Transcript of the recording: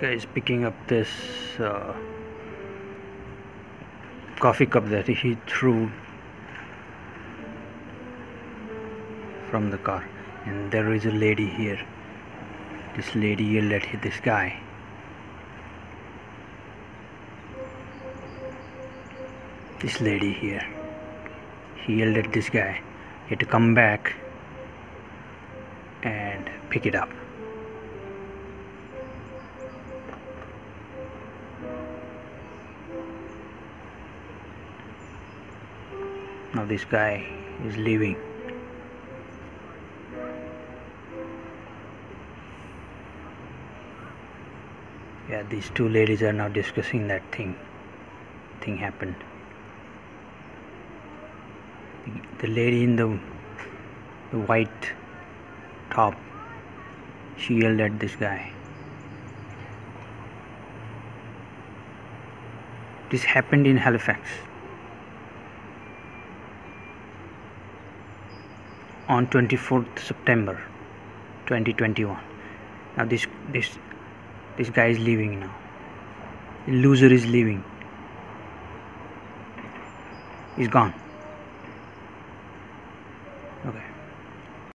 guy is picking up this uh, coffee cup that he threw from the car. And there is a lady here. This lady yelled at this guy. This lady here. He yelled at this guy. He had to come back and pick it up now this guy is leaving. Yeah these two ladies are now discussing that thing. Thing happened. The lady in the, the white top she yelled at this guy. This happened in Halifax on 24th September 2021 now this this this guy is leaving now. The loser is leaving. He's gone. Okay